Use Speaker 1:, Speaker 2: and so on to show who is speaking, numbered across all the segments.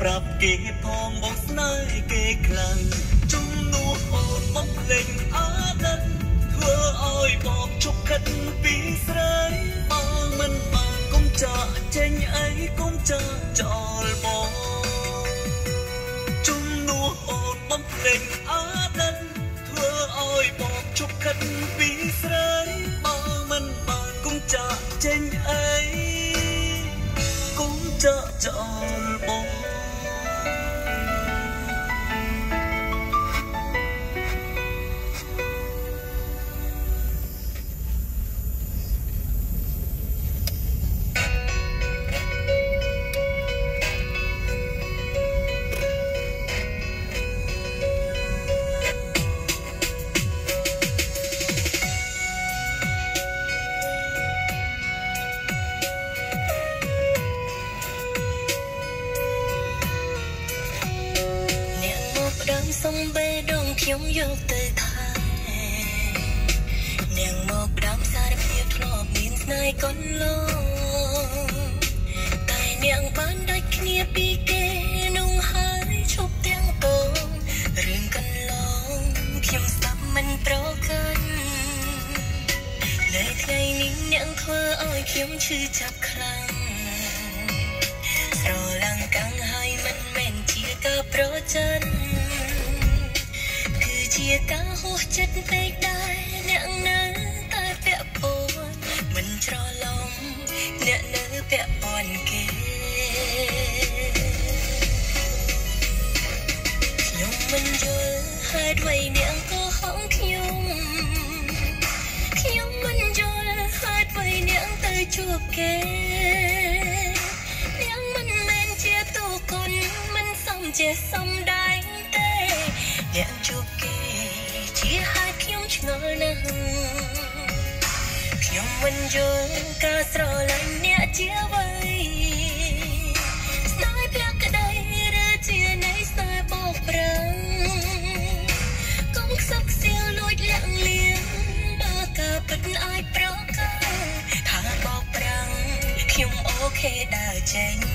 Speaker 1: ប្រាប់គេផងបងស្នេហ៍គេខ្លាំងជំនួសអូនមកលេងអដិនធ្វើឲ្យបងជប់ខិតពីស្រីបងមិនបានកុំចាក់ចេញអីកុំចាក់ចោលបងជំនួសអូនមកលេងអដិនធ្វើឲ្យបងជប់ខិតពីស្រីបងមិនបានកុំចាក់ចេញអីកុំចាក់ចោល
Speaker 2: ខ្ញុំយកទៅថែនាងមកដើមសារភាពធ្លាប់មានស្នេហ៍កូនលោតែនាងបានដាច់គ្នាពីគេនោះហើយឈប់ទាំងពងរឿងកន្លងខ្ញុំស្ដាប់មិនប្រកិននៅថ្ងៃនេះនាងធ្វើឲ្យខ្ញុំឈឺចាប់ខ្លាំង ជាការហួសចិត្តពេកដែរអ្នកនៅតែពាក់ព័ន្ធមិនច្រឡំអ្នកនៅពាក់ព័ន្ធគេខ្ញុំមិនយល់ហេតុអ្វីអ្នកក៏ហងខ្ញុំខ្ញុំមិនយល់ហេតុអ្វីអ្នកទៅជួបគេអ្នកមិនមែនជាទូកុនមិនសមជាសំដែ ឆ្ងល់ណាស់ខ្ញុំមិនយល់ការស្រឡាញ់អ្នកជាអ្វីស្នេហ៍ភក្តីឬជានៃស្នេហ៍បោកប្រាំងកុំខ្សឹកខ្សៀវលួចលាក់លៀងបើការពិតអាចប្រកាន់ថាបោកប្រាំងខ្ញុំអូខេដើរចេញ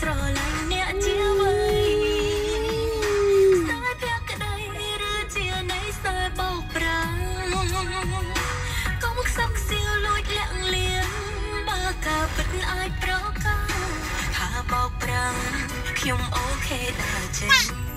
Speaker 2: ស្រឡាញ់អ្នកជាអ្វីស្នេហ៍ភក្តីឬជានៃស្នេហ៍បោកប្រាំកុំខ្សឹកខ្សៀវលួចលាក់លៀងបើការពិតអាចប្រកាន់ថាបោកប្រាំខ្ញុំអូខេដែរចេញ